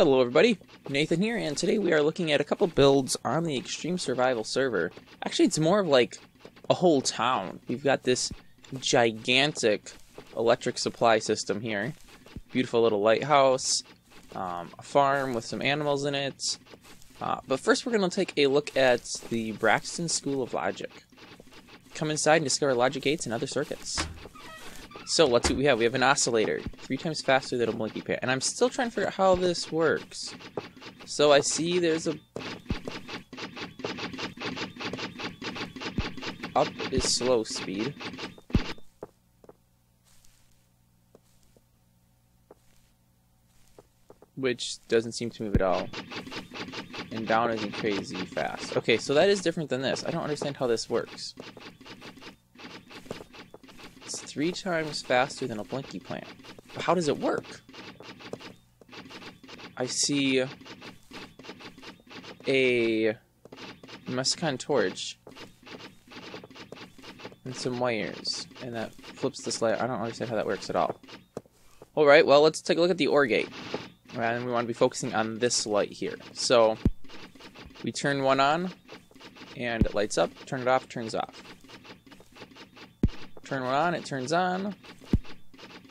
Hello everybody, Nathan here, and today we are looking at a couple builds on the Extreme Survival server. Actually, it's more of like a whole town. We've got this gigantic electric supply system here. Beautiful little lighthouse, um, a farm with some animals in it. Uh, but first we're going to take a look at the Brackston School of Logic. Come inside and discover logic gates and other circuits. So let's see what we have. We have an oscillator, three times faster than a blinky plant. And I'm still trying to figure out how this works. So I see there's a... Up is slow speed. Which doesn't seem to move at all. And down isn't crazy fast. Okay, so that is different than this. I don't understand how this works. It's three times faster than a blinky plant. But how does it work? I see a Mesecon torch and some wires, and that flips this light. I don't understand how that works at all. Alright, well, let's take a look at the OR gate. And we want to be focusing on this light here. So, we turn one on, and it lights up, turn it off, turns off. Turn one on, it turns on.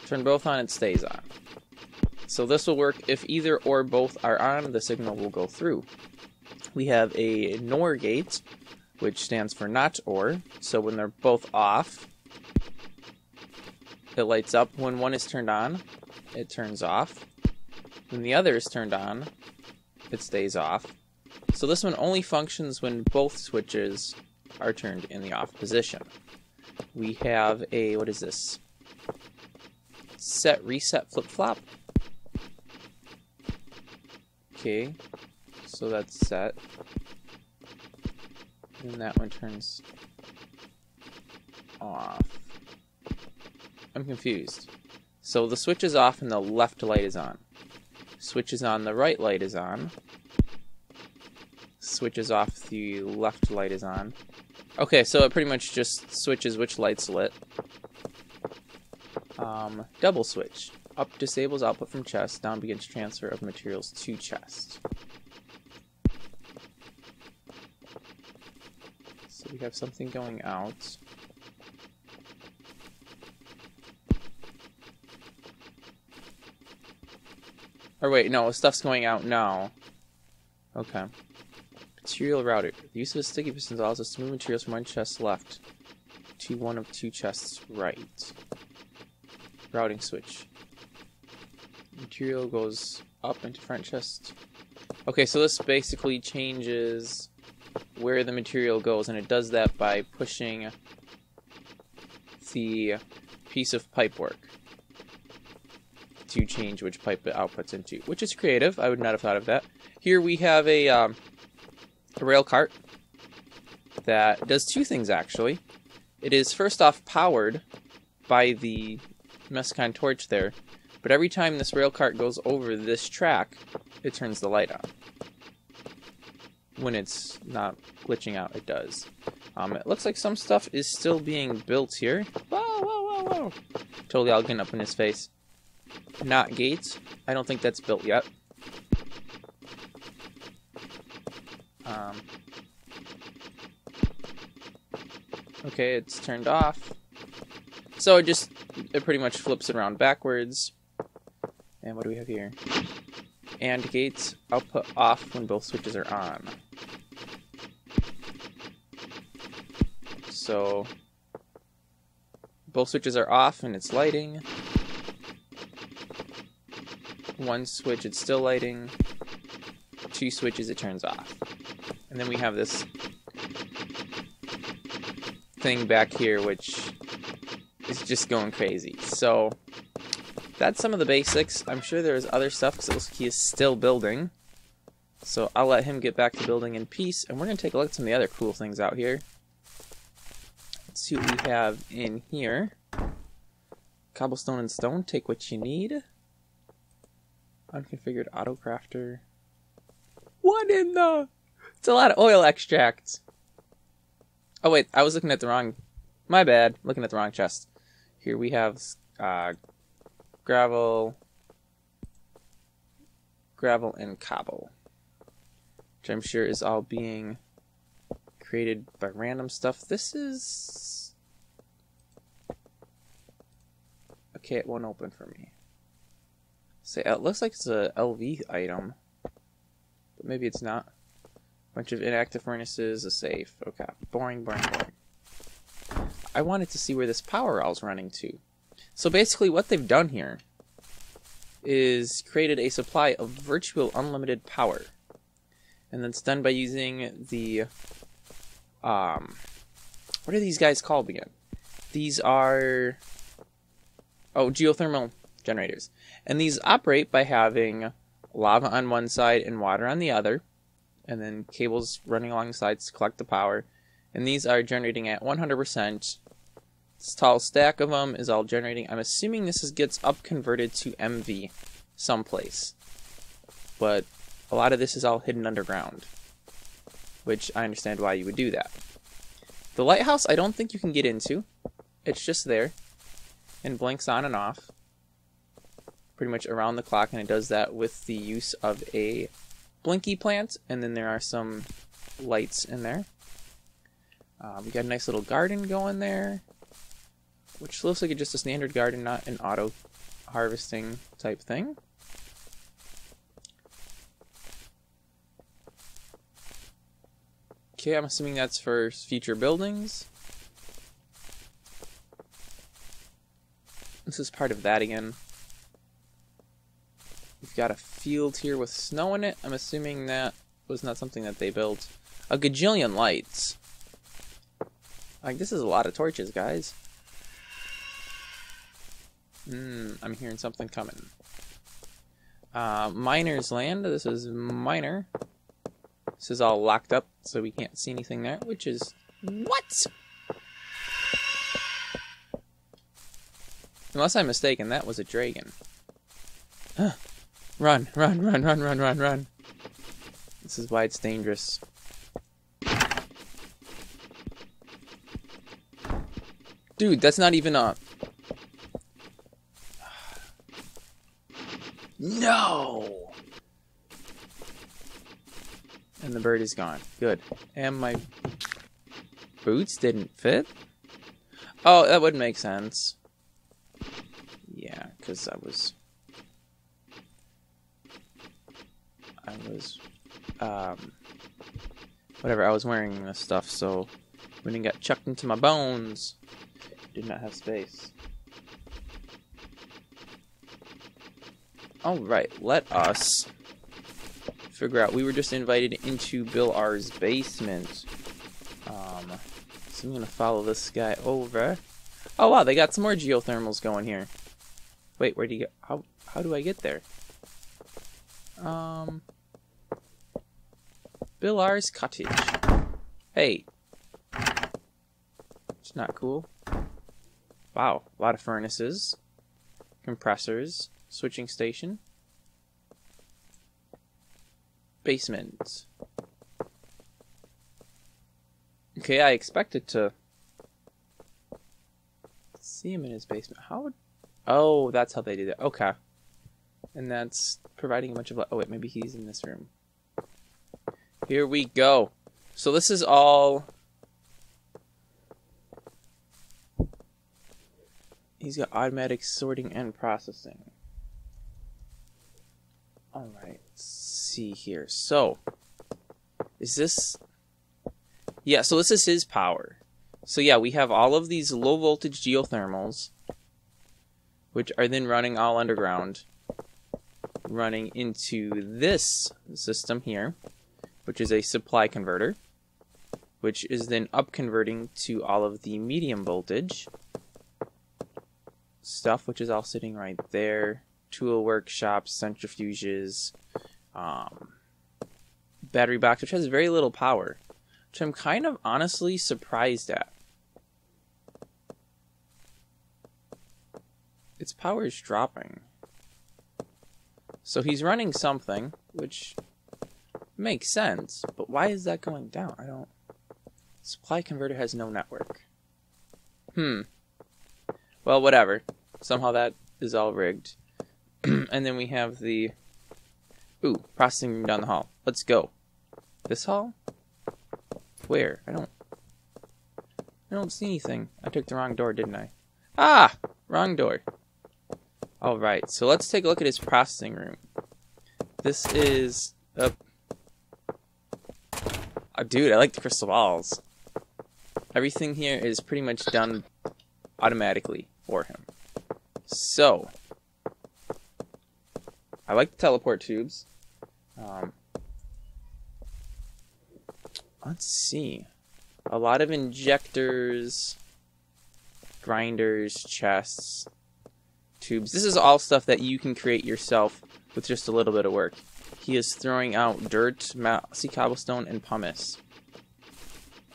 Turn both on, it stays on. So this will work if either or both are on, the signal will go through. We have a NOR gate, which stands for not OR. So when they're both off, it lights up. When one is turned on, it turns off. When the other is turned on, it stays off. So this one only functions when both switches are turned in the off position we have a, what is this? Set reset flip flop. Okay, so that's set. And that one turns off. I'm confused. So the switch is off and the left light is on. Switch is on, the right light is on. Switch is off, the left light is on. Okay, so it pretty much just switches which light's lit. Um, double switch. Up disables output from chest, down begins transfer of materials to chest. So we have something going out. Or wait, no, stuff's going out now. Okay. Material router. The use of a sticky pistons allows us to move materials from one chest left to one of two chests right. Routing switch. Material goes up into front chest. Okay, so this basically changes where the material goes, and it does that by pushing the piece of pipework to change which pipe it outputs into, which is creative. I would not have thought of that. Here we have a um, a rail cart that does two things actually. It is first off powered by the Mesecon torch there, but every time this rail cart goes over this track, it turns the light on. When it's not glitching out, it does. Um, it looks like some stuff is still being built here. Whoa, whoa, whoa, whoa! Totally all getting up in his face. Not gates. I don't think that's built yet. Um, okay, it's turned off. So it just, it pretty much flips around backwards. And what do we have here? And gates output off when both switches are on. So both switches are off and it's lighting. One switch, it's still lighting. Two switches, it turns off. And then we have this thing back here, which is just going crazy. So that's some of the basics. I'm sure there's other stuff because he is still building. So I'll let him get back to building in peace. And we're going to take a look at some of the other cool things out here. Let's see what we have in here. Cobblestone and stone, take what you need. Unconfigured auto crafter. What in the... It's a lot of oil extracts. Oh wait, I was looking at the wrong. My bad. Looking at the wrong chest. Here we have uh, gravel, gravel, and cobble. Which I'm sure is all being created by random stuff. This is... Okay, it won't open for me. Say, it looks like it's a LV item. But maybe it's not. Bunch of inactive furnaces, a safe. Okay, boring, boring, boring. I wanted to see where this power is running to. So basically what they've done here is created a supply of virtual unlimited power. And that's done by using the um what are these guys called again? These are oh geothermal generators. And these operate by having lava on one side and water on the other, and then cables running along the sides to collect the power. And these are generating at 100%. This tall stack of them is all generating. I'm assuming this is, gets up converted to MV someplace. But a lot of this is all hidden underground, which I understand why you would do that. The lighthouse, I don't think you can get into. It's just there and blinks on and off pretty much around the clock, and it does that with the use of a blinky plant, and then there are some lights in there. Um, we got a nice little garden going there, which looks like just a standard garden, not an auto harvesting type thing. Okay, I'm assuming that's for future buildings. This is part of that again. We've got a field here with snow in it. I'm assuming that was not something that they built. A gajillion lights. Like, this is a lot of torches, guys. Hmm, I'm hearing something coming. Uh, miner's land. This is miner. This is all locked up, so we can't see anything there, which is... What? Unless I'm mistaken, that was a dragon. Huh. Run, run, run, run, run, run, run. This is why it's dangerous. Dude, that's not even a... No! And the bird is gone. Good. And my boots didn't fit? Oh, that would make sense. Yeah, because I was... I was, um, whatever, I was wearing this stuff, so when it got chucked into my bones, did not have space. Alright, let us figure out. We were just invited into Billr's basement. Um, so I'm gonna follow this guy over. Oh wow, they got some more geothermals going here. Wait, where do you get? How how do I get there? Um, Billr's cottage. Hey. It's not cool. Wow, a lot of furnaces, compressors, switching station, basement. Okay, I expected to see him in his basement. How would... Oh, that's how they do that. Okay. And that's providing a bunch of... Oh, wait, maybe he's in this room. Here we go. So this is all... He's got automatic sorting and processing. Alright, see here. So, is this... Yeah, so this is his power. So yeah, we have all of these low voltage geothermals, which are then running all underground, running into this system here which is a supply converter, which is then up converting to all of the medium voltage stuff, which is all sitting right there. Tool workshops, centrifuges, um, battery box, which has very little power, which I'm kind of honestly surprised at. Its power is dropping. So he's running something, which Makes sense, but why is that going down? I don't... Supply converter has no network. Hmm. Well, whatever. Somehow that is all rigged. and then we have the Ooh, processing room down the hall. Let's go. This hall? Where? I don't... I don't see anything. I took the wrong door, didn't I? Ah! Wrong door. Alright, so let's take a look at his processing room. This is... a. Oh, dude, I like the crystal balls. Everything here is pretty much done automatically for him. So, I like the teleport tubes. Um, let's see. A lot of injectors, grinders, chests, tubes. This is all stuff that you can create yourself with just a little bit of work. He is throwing out dirt, mossy cobblestone, and pumice.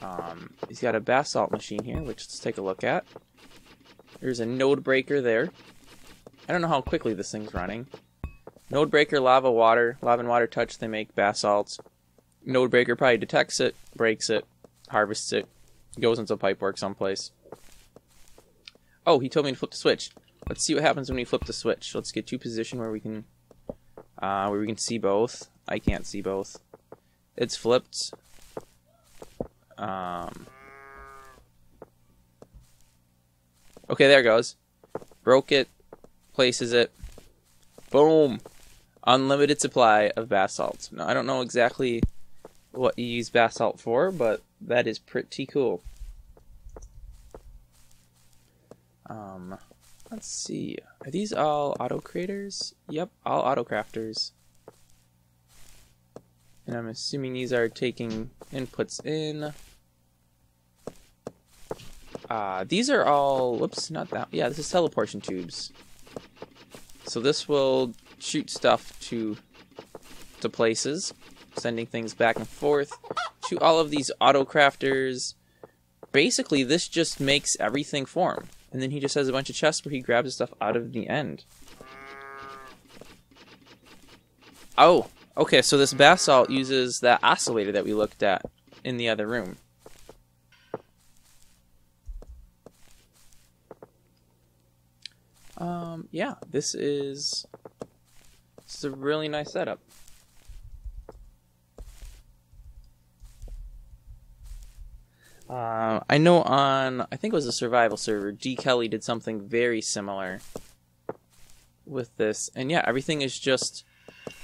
Um, he's got a basalt machine here, which let's take a look at. There's a node breaker there. I don't know how quickly this thing's running. Node breaker, lava, water. Lava and water touch, they make basalt. Node breaker probably detects it, breaks it, harvests it, goes into pipework someplace. Oh, he told me to flip the switch. Let's see what happens when we flip the switch. Let's get to a position where we can uh, where we can see both. I can't see both. It's flipped. Um, okay, there it goes. Broke it. Places it. Boom. Unlimited supply of basalt. Now, I don't know exactly what you use basalt for, but that is pretty cool. Um, let's see. Are these all auto creators? Yep, all auto crafters. And I'm assuming these are taking inputs in. Uh, these are all, whoops, not that, yeah, this is teleportation tubes. So this will shoot stuff to to places, sending things back and forth to all of these auto crafters. Basically, this just makes everything form. And then he just has a bunch of chests where he grabs stuff out of the end. Oh, okay, so this basalt uses that oscillator that we looked at in the other room. Um, yeah, this is, this is a really nice setup. Uh, I know on, I think it was a survival server, D. Kelly did something very similar with this. And yeah, everything is just,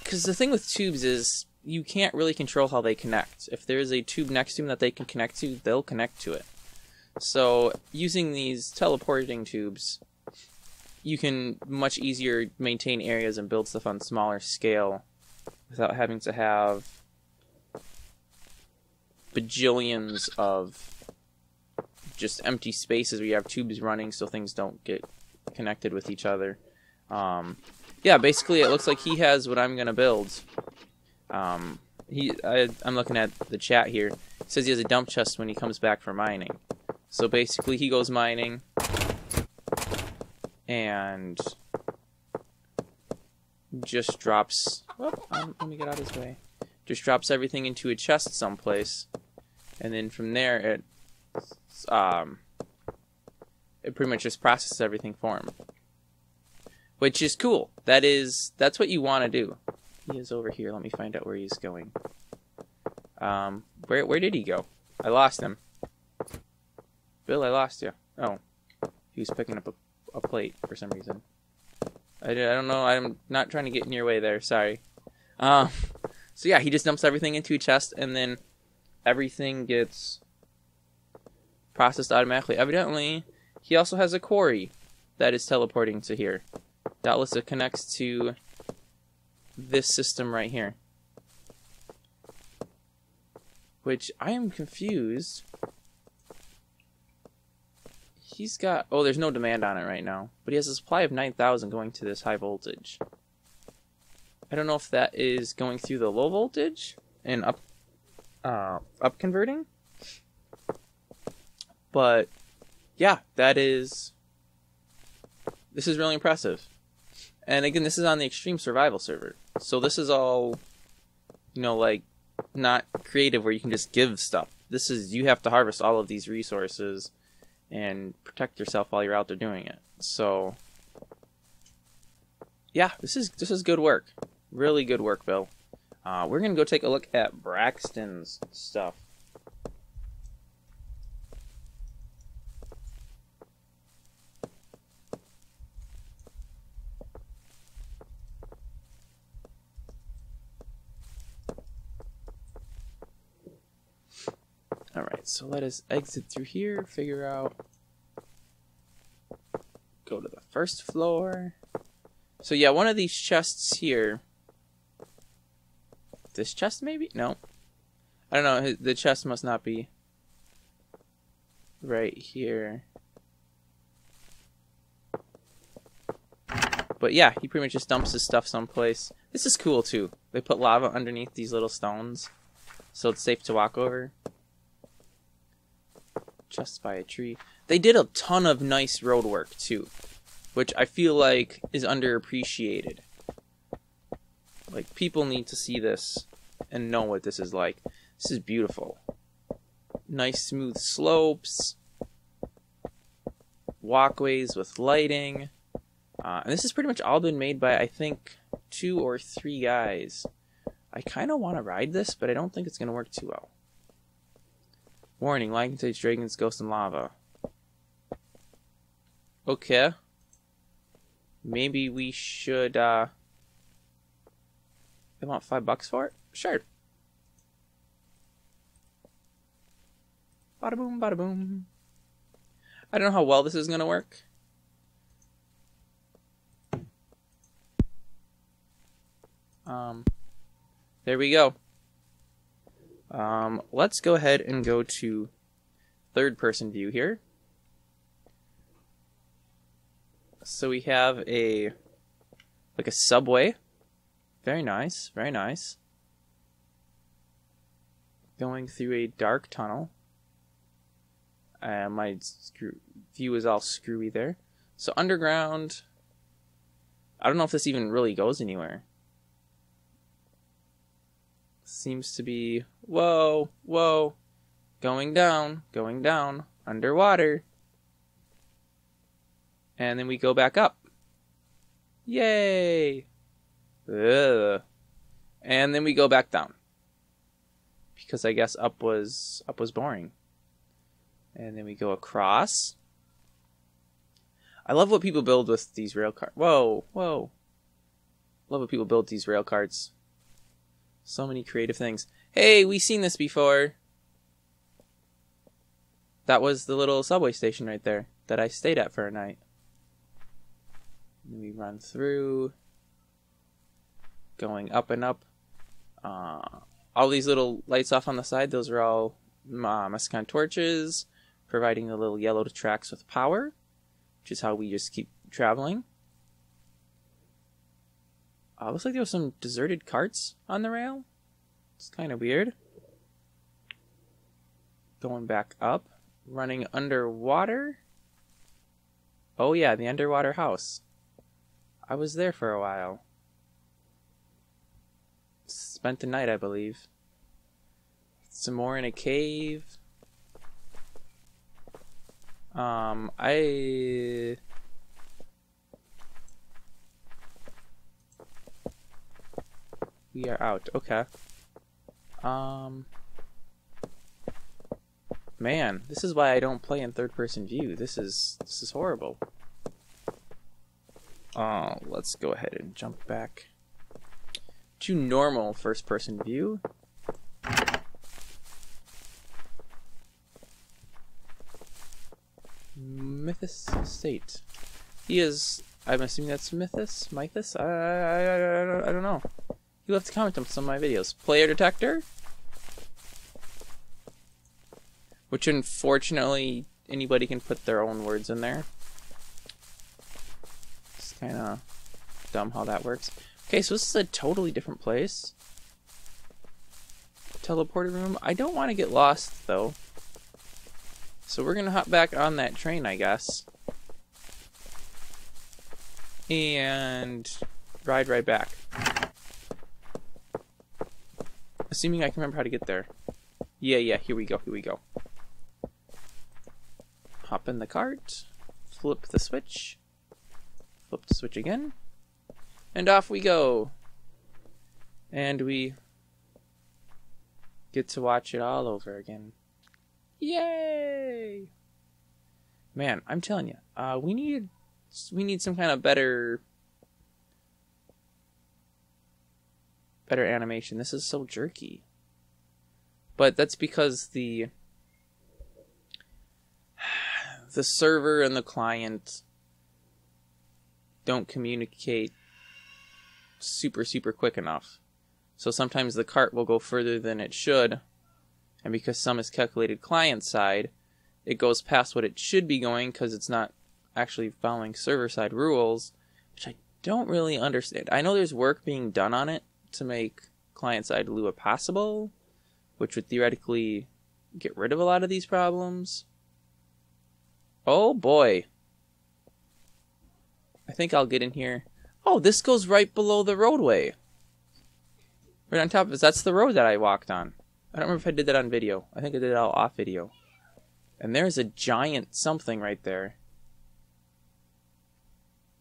because the thing with tubes is you can't really control how they connect. If there's a tube next to them that they can connect to, they'll connect to it. So using these teleporting tubes, you can much easier maintain areas and build stuff on smaller scale without having to have bajillions of just empty spaces where you have tubes running so things don't get connected with each other. Um, yeah, basically it looks like he has what I'm gonna build. Um, he, I, I'm looking at the chat here. It says he has a dump chest when he comes back from mining. So basically he goes mining and just drops. Oh, um, let me get out of his way. Just drops everything into a chest someplace, and then from there it um it pretty much just processes everything for him, which is cool. That is that's what you want to do. He is over here. Let me find out where he's going. Um, where where did he go? I lost him. Bill, I lost you. Oh, he was picking up a, a plate for some reason. I, I don't know. I'm not trying to get in your way there. Sorry. Um, so yeah, he just dumps everything into a chest, and then everything gets processed automatically. Evidently, he also has a quarry that is teleporting to here. Doubtless it connects to this system right here. Which I am confused. He's got... Oh, there's no demand on it right now. But he has a supply of 9,000 going to this high voltage. I don't know if that is going through the low voltage and up uh, up converting. But yeah, that is this is really impressive. And again, this is on the extreme survival server. So this is all you know like not creative where you can just give stuff. This is you have to harvest all of these resources and protect yourself while you're out there doing it. So yeah, this is this is good work. Really good work, Bill. Uh, we're gonna go take a look at Brackston's stuff. Alright, so let us exit through here, figure out. Go to the first floor. So, yeah, one of these chests here. This chest, maybe? No. I don't know. The chest must not be right here. But yeah, he pretty much just dumps his stuff someplace. This is cool too. They put lava underneath these little stones, so it's safe to walk over just by a tree. They did a ton of nice road work too, which I feel like is underappreciated. Like people need to see this and know what this is like. This is beautiful. Nice smooth slopes, walkways with lighting. Uh, and this has pretty much all been made by I think two or three guys. I kind of want to ride this, but I don't think it's going to work too well. Warning, lion contains dragons, ghosts, and lava. Okay. Maybe we should, uh... They want five bucks for it? Sure. Bada boom, bada boom. I don't know how well this is gonna work. Um, there we go. Um, let's go ahead and go to third person view here. So we have a like a subway. Very nice, very nice. Going through a dark tunnel. Uh, my view is all screwy there. So underground. I don't know if this even really goes anywhere seems to be whoa, whoa, going down, going down, underwater. And then we go back up. Yay! Ugh. And then we go back down. Because I guess up was up was boring. And then we go across. I love what people build with these rail cars. Whoa, whoa. Love what people build these rail carts. So many creative things. Hey, we've seen this before. That was the little subway station right there that I stayed at for a night. we run through, going up and up. Uh, all these little lights off on the side, those are all uh, Mesecon torches, providing the little yellow tracks with power, which is how we just keep traveling. Uh, looks like there was some deserted carts on the rail. It's kind of weird. Going back up. Running underwater. Oh yeah, the underwater house. I was there for a while. Spent the night, I believe. Some more in a cave. Um, I We are out. Okay. Um. Man, this is why I don't play in third-person view. This is this is horrible. Oh, let's go ahead and jump back to normal first-person view. Mythos Estate. He is. I'm assuming that's Mythos. Mythos. I I I, I don't know. You left a comment on some of my videos. Player detector? Which unfortunately anybody can put their own words in there. It's kind of dumb how that works. Okay, so this is a totally different place. Teleporter room. I don't want to get lost though. So we're gonna hop back on that train, I guess. And ride right back. Assuming I can remember how to get there. Yeah, yeah, here we go, here we go. Hop in the cart, flip the switch, flip the switch again, and off we go. And we get to watch it all over again. Yay! Man, I'm telling you, uh, we need we need some kind of better better animation. This is so jerky. But that's because the the server and the client don't communicate super super quick enough. So sometimes the cart will go further than it should, and because some is calculated client side, it goes past what it should be going because it's not actually following server side rules, which I don't really understand. I know there's work being done on it to make client side Lua possible, which would theoretically get rid of a lot of these problems. Oh boy. I think I'll get in here. Oh, this goes right below the roadway. Right on top of us. That's the road that I walked on. I don't remember if I did that on video. I think I did it all off video. And there's a giant something right there.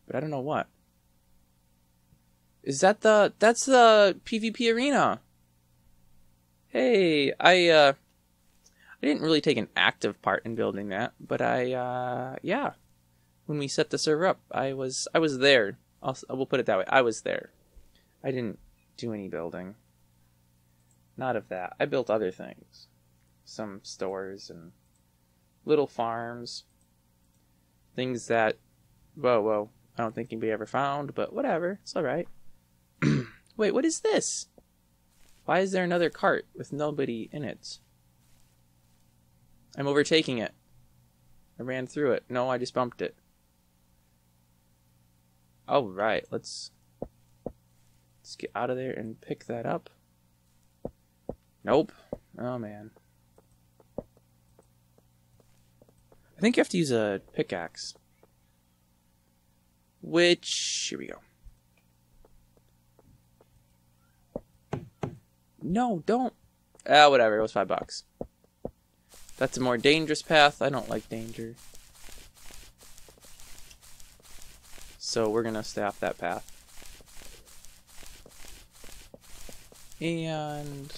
But I don't know what. Is that the... That's the PvP arena. Hey, I, uh... I didn't really take an active part in building that, but I, uh... Yeah. When we set the server up, I was... I was there. I'll, I will put it that way. I was there. I didn't do any building. Not of that. I built other things. Some stores and little farms. Things that, whoa, whoa, I don't think anybody ever found, but whatever. It's alright. Wait, what is this? Why is there another cart with nobody in it? I'm overtaking it. I ran through it. No, I just bumped it. Alright, let's Let's get out of there and pick that up. Nope. Oh, man. I think you have to use a pickaxe. Which, here we go. No, don't. Ah, whatever. It was five bucks. That's a more dangerous path. I don't like danger. So we're going to stay off that path. And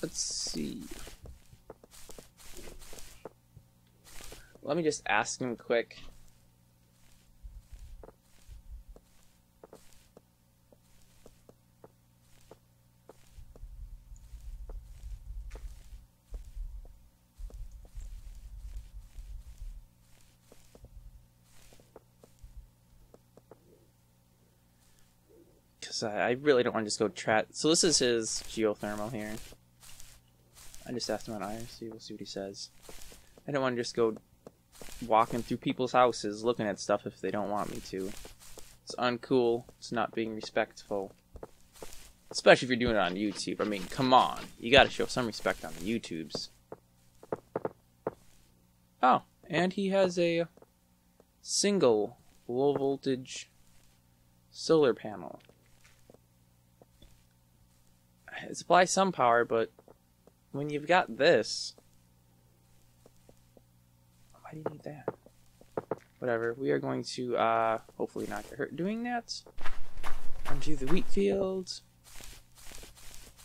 let's see. Let me just ask him quick. I, I, really don't want to just go try. So this is his geothermal here. I just asked him on IRC. We'll see what he says. I don't want to just go walking through people's houses looking at stuff if they don't want me to. It's uncool. It's not being respectful. Especially if you're doing it on YouTube. I mean, come on. You gotta show some respect on the YouTubes. Oh, and he has a single low voltage solar panel it supplies some power, but when you've got this, why do you need that? Whatever. We are going to uh, hopefully not get hurt doing that. Onto the wheat fields.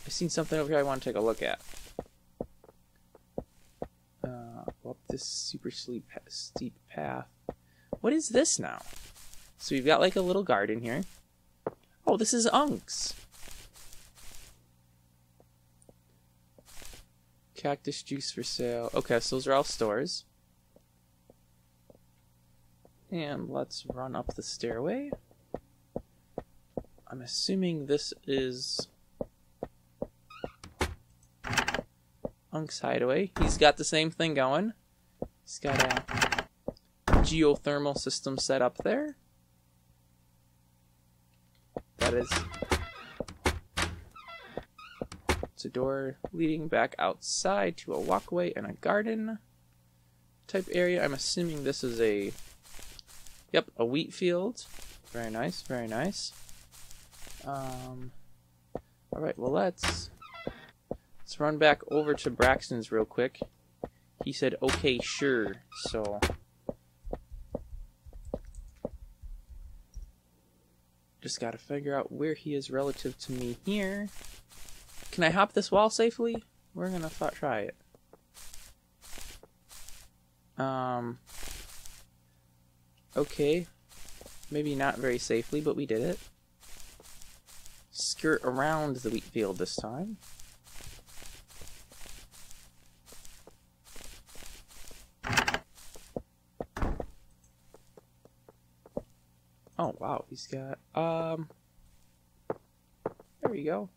I've seen something over here I want to take a look at. Uh, up this super steep, steep path. What is this now? So we've got like a little garden here. Oh, this is Unks. Cactus juice for sale. Okay, so those are all stores. And let's run up the stairway. I'm assuming this is Unk's hideaway. He's got the same thing going. He's got a geothermal system set up there. That is it's a door leading back outside to a walkway and a garden type area. I'm assuming this is a, yep, a wheat field. Very nice, very nice. Um, all right, well let's let's run back over to Brackston's real quick. He said, "Okay, sure." So Just gotta figure out where he is relative to me here. Can I hop this wall safely? We're gonna try it. Um. Okay. Maybe not very safely, but we did it. Skirt around the wheat field this time. Oh, wow, he's got, um, there we go.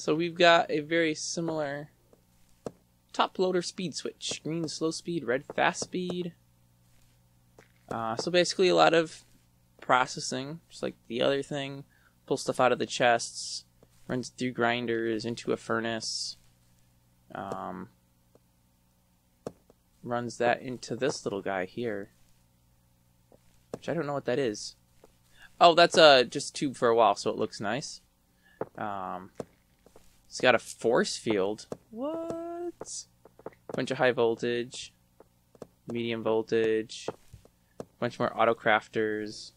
So we've got a very similar top loader speed switch. Green slow speed, red fast speed. Uh, so basically a lot of processing, just like the other thing. Pull stuff out of the chests, runs through grinders into a furnace. Um, runs that into this little guy here. Which I don't know what that is. Oh, that's uh, just a tube for a while, so it looks nice. Um, it's got a force field. What? Bunch of high voltage, medium voltage, bunch more auto crafters.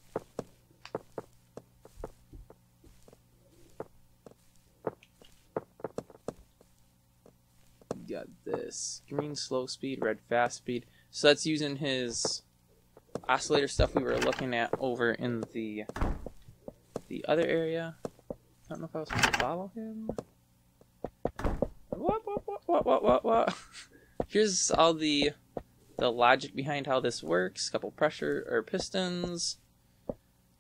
got this green slow speed, red fast speed. So that's using his oscillator stuff we were looking at over in the the other area. I don't know if I was supposed to follow him. What what what what what what what? Here's all the the logic behind how this works. Couple pressure or pistons.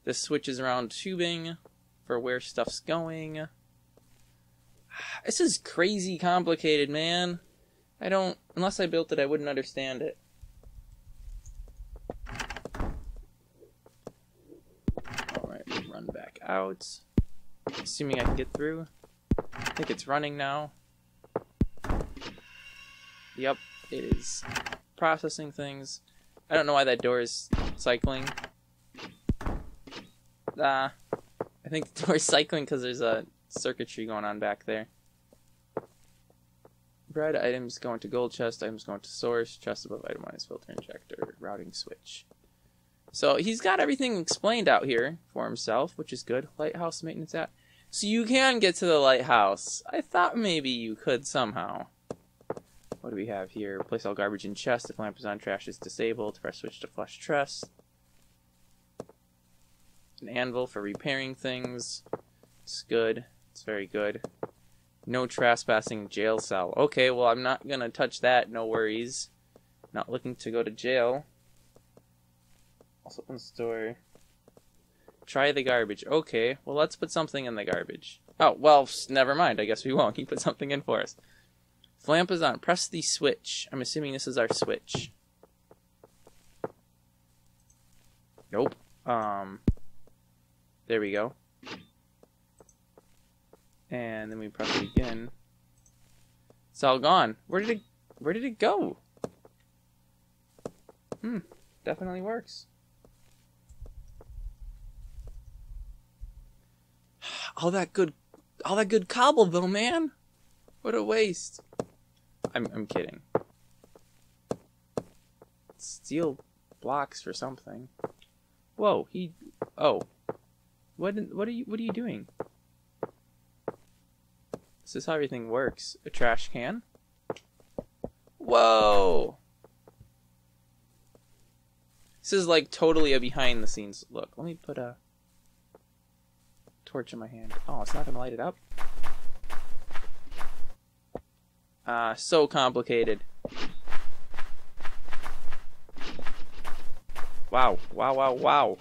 This switches around tubing for where stuff's going. This is crazy complicated, man. I don't... Unless I built it, I wouldn't understand it. Alright, run back out. Assuming I can get through. I think it's running now. Yep, it is processing things. I don't know why that door is cycling. Ah, uh, I think the door is cycling because there's a circuitry going on back there. Bread items going to gold chest, items going to source, chest above itemized filter injector, routing switch. So he's got everything explained out here for himself, which is good. Lighthouse maintenance at. So you can get to the lighthouse. I thought maybe you could somehow. What do we have here? Place all garbage in chest. If lamp is on, trash is disabled. Press switch to flush chest. An anvil for repairing things. It's good. It's very good. No trespassing jail cell. Okay, well, I'm not gonna touch that. No worries. Not looking to go to jail. Also open store. Try the garbage. Okay, well, let's put something in the garbage. Oh, well, never mind. I guess we won't. He put something in for us. If lamp is on, press the switch. I'm assuming this is our switch. Nope. Um, there we go. And then we press it again. It's all gone. Where did it where did it go? Hmm, definitely works. All that good all that good cobbleville, man. What a waste. I'm I'm kidding. Steel blocks for something. Whoa, he oh. What what are you what are you doing? This is how everything works. A trash can. Whoa! This is like totally a behind the scenes look. Let me put a torch in my hand. Oh, it's not gonna light it up? Uh, so complicated. Wow, wow, wow, wow.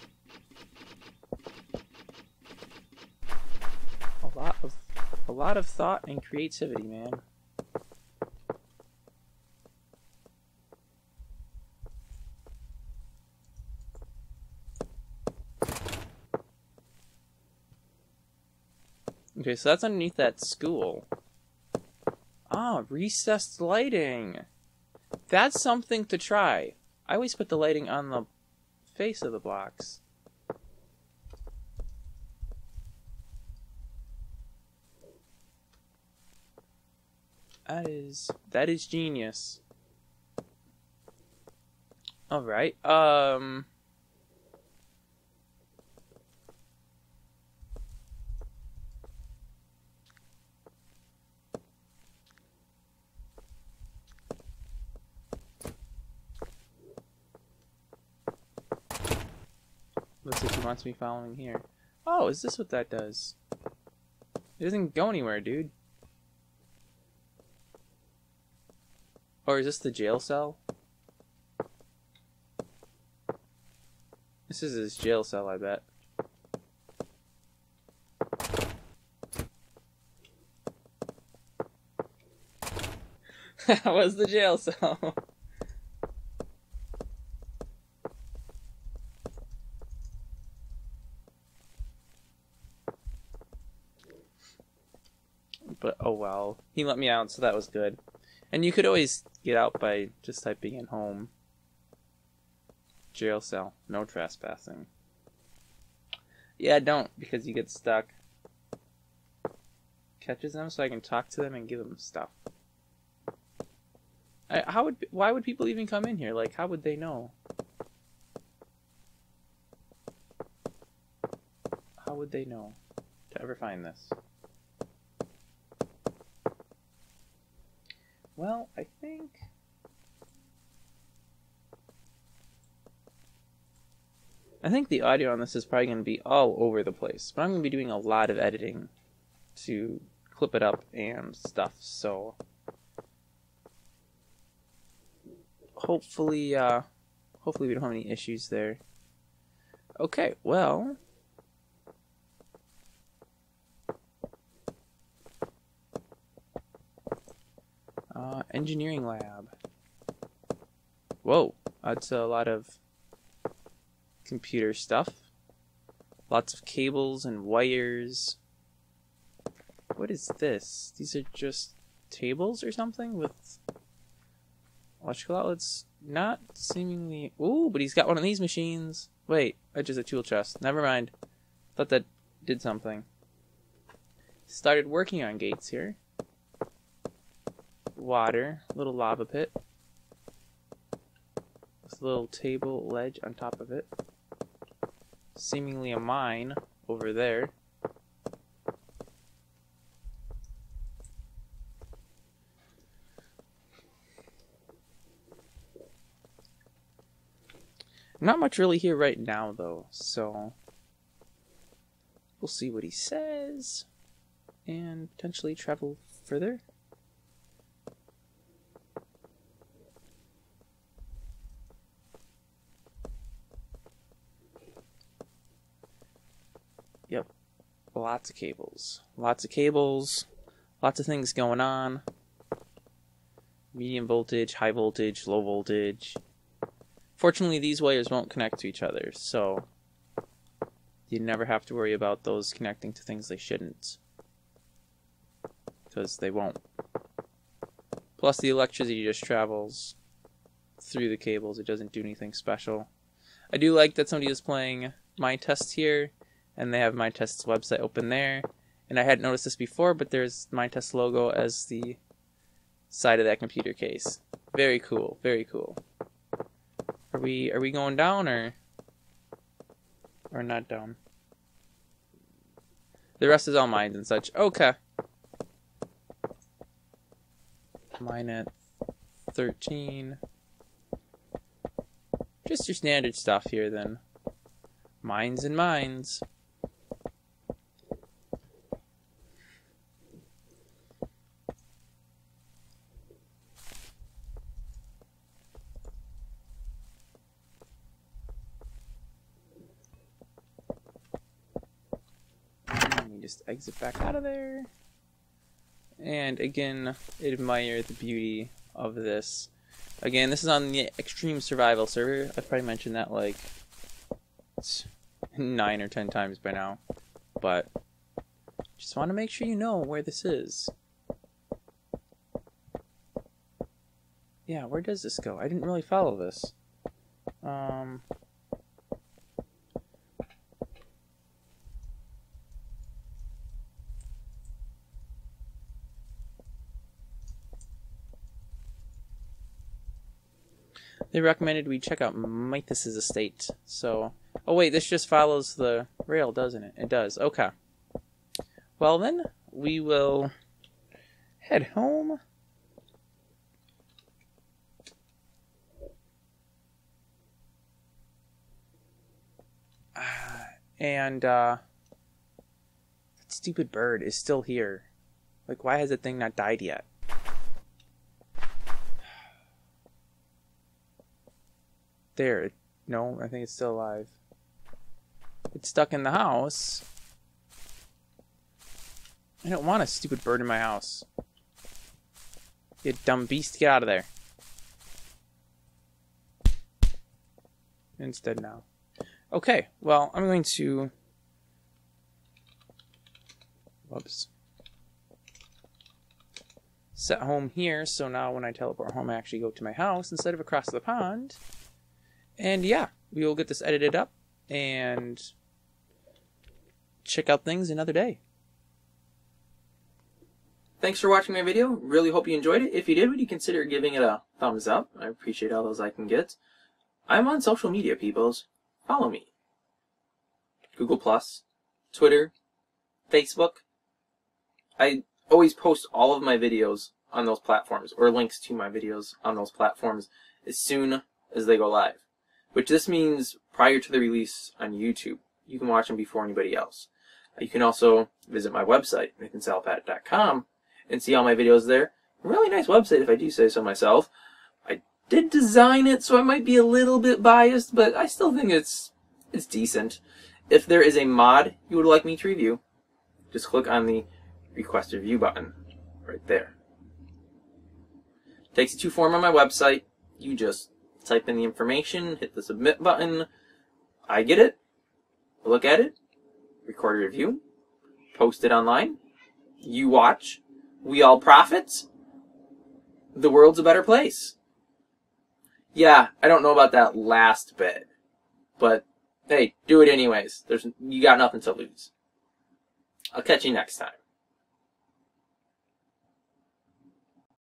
A lot of a lot of thought and creativity, man. Okay, so that's underneath that school. Ah, recessed lighting. That's something to try. I always put the lighting on the face of the blocks. That is that is genius. All right. Um. Looks like he wants me following here. Oh, is this what that does? It doesn't go anywhere, dude. Or is this the jail cell? This is his jail cell, I bet. That was the jail cell. but oh well. Let me out, so that was good. And you could always get out by just typing in home. Jail cell. No trespassing. Yeah, don't, because you get stuck. Catches them so I can talk to them and give them stuff. I, how would why would people even come in here? Like, how would they know? How would they know to ever find this? Well, I think... I think the audio on this is probably going to be all over the place, but I'm going to be doing a lot of editing to clip it up and stuff, so hopefully uh hopefully we don't have any issues there. Okay, well, Uh, engineering lab. Whoa, that's a lot of computer stuff. Lots of cables and wires. What is this? These are just tables or something with electrical outlets? Not seemingly. Ooh, but he's got one of these machines. Wait, that's just a tool chest. Never mind. Thought that did something. Started working on gates here water, little lava pit. A little table ledge on top of it. Seemingly a mine over there. Not much really here right now, though, so we'll see what he says and potentially travel further. Lots of cables. Lots of cables. Lots of things going on. Medium voltage, high voltage, low voltage. Fortunately, these wires won't connect to each other, so you never have to worry about those connecting to things they shouldn't. Because they won't. Plus, the electricity just travels through the cables. It doesn't do anything special. I do like that somebody is playing Minetest here and they have Minetest's website open there. And I hadn't noticed this before, but there's Minetest logo as the side of that computer case. Very cool, very cool. Are we are we going down or or not down? The rest is all mines and such. Okay. Mine at 13. Just your standard stuff here then. Mines and mines. Exit back out of there. And again, admire the beauty of this. Again, this is on the Extreme Survival server. I've probably mentioned that like nine or ten times by now. But just want to make sure you know where this is. Yeah, where does this go? I didn't really follow this. Um, they recommended we check out Mythos's estate. So, oh wait, this just follows the rail, doesn't it? It does. Okay. Well then, we will head home. and uh, that stupid bird is still here. Like, why has the thing not died yet? There. No, I think it's still alive. It's stuck in the house. I don't want a stupid bird in my house. You dumb beast, get out of there. Instead now. Okay, well, I'm going to... Whoops. Set home here, so now when I teleport home, I actually go to my house instead of across the pond. And yeah, we will get this edited up and check out things another day. Thanks for watching my video. Really hope you enjoyed it. If you did, would you consider giving it a thumbs up? I appreciate all those I can get. I'm on social media, peoples. Follow me. Google Plus, Twitter, Facebook. I always post all of my videos on those platforms, or links to my videos on those platforms, as soon as they go live. Which this means prior to the release on YouTube. You can watch them before anybody else. You can also visit my website, nathansalapat.com, and see all my videos there. Really nice website, if I do say so myself. I did design it, so I might be a little bit biased, but I still think it's it's decent. If there is a mod you would like me to review, just click on the request a review button right there. Takes you to form on my website. You just type in the information, hit the submit button. I get it, look at it, record a review, post it online. You watch, we all profit. The world's a better place. Yeah, I don't know about that last bit, but hey, do it anyways. There's you got nothing to lose. I'll catch you next time.